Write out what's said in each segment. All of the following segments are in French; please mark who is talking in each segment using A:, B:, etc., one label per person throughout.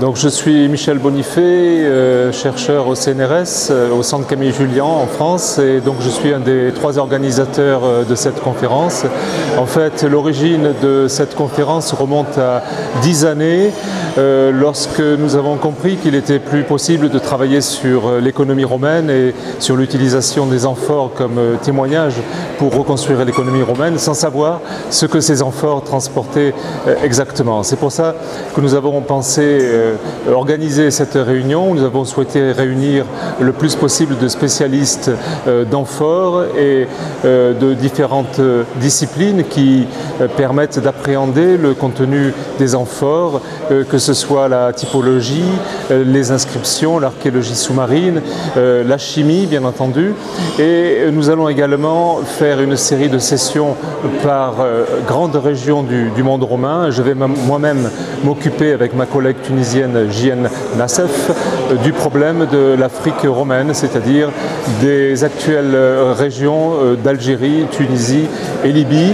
A: Donc je suis Michel Bonifay, euh, chercheur au CNRS, euh, au Centre Camille Julien en France, et donc je suis un des trois organisateurs euh, de cette conférence. En fait, l'origine de cette conférence remonte à dix années, lorsque nous avons compris qu'il était plus possible de travailler sur l'économie romaine et sur l'utilisation des amphores comme témoignage pour reconstruire l'économie romaine, sans savoir ce que ces amphores transportaient exactement. C'est pour ça que nous avons pensé euh, organiser cette réunion. Nous avons souhaité réunir le plus possible de spécialistes euh, d'amphores et euh, de différentes disciplines qui permettent d'appréhender le contenu des amphores, que ce soit la typologie, les inscriptions, l'archéologie sous-marine, la chimie bien entendu. Et nous allons également faire une série de sessions par grande région du, du monde romain. Je vais moi-même m'occuper avec ma collègue tunisienne Jien Nassef du problème de l'Afrique romaine, c'est-à-dire des actuelles euh, régions euh, d'Algérie, Tunisie et Libye.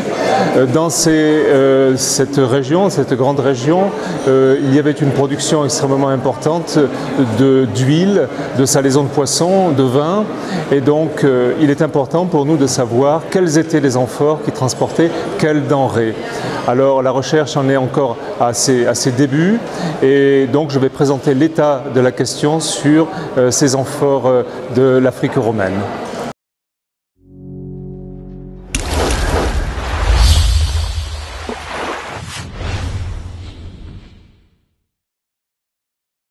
A: Euh, dans cette région, cette grande région, il y avait une production extrêmement importante d'huile, de, salaison de poisson, de vin, et donc il est important pour nous de savoir quels étaient les amphores qui transportaient quelles denrées. Alors la recherche en est encore à ses, à ses débuts, et donc je vais présenter l'état de la question sur euh, ces amphores euh, de l'Afrique romaine.